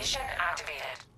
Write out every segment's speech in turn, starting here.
Simulation activated.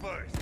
first?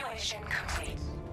Evacuation complete.